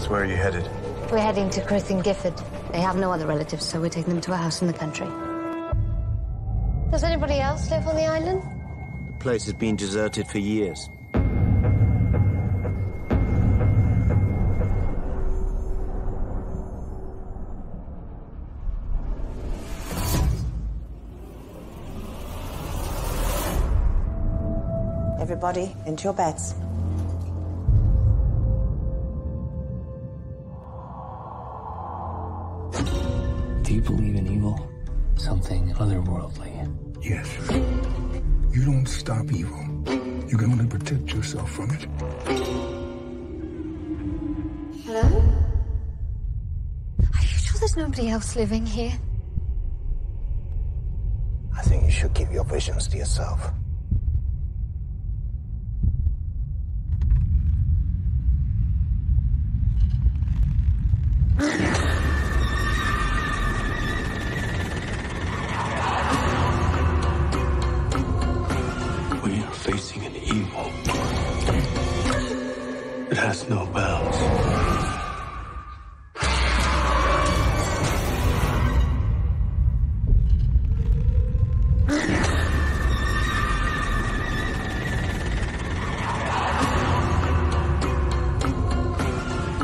So where are you headed? We're heading to Crythin Gifford. They have no other relatives, so we're taking them to a house in the country. Does anybody else live on the island? The place has been deserted for years. Everybody, into your beds. Do you believe in evil? Something otherworldly? Yes. You don't stop evil. You can only protect yourself from it. Hello? Are you sure there's nobody else living here? I think you should keep your visions to yourself. It has no bounds.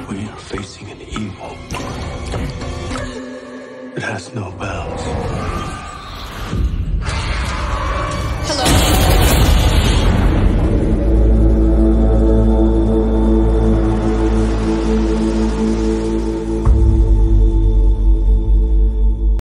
We are facing an evil. It has no bounds.